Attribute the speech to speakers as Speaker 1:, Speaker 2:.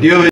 Speaker 1: Dios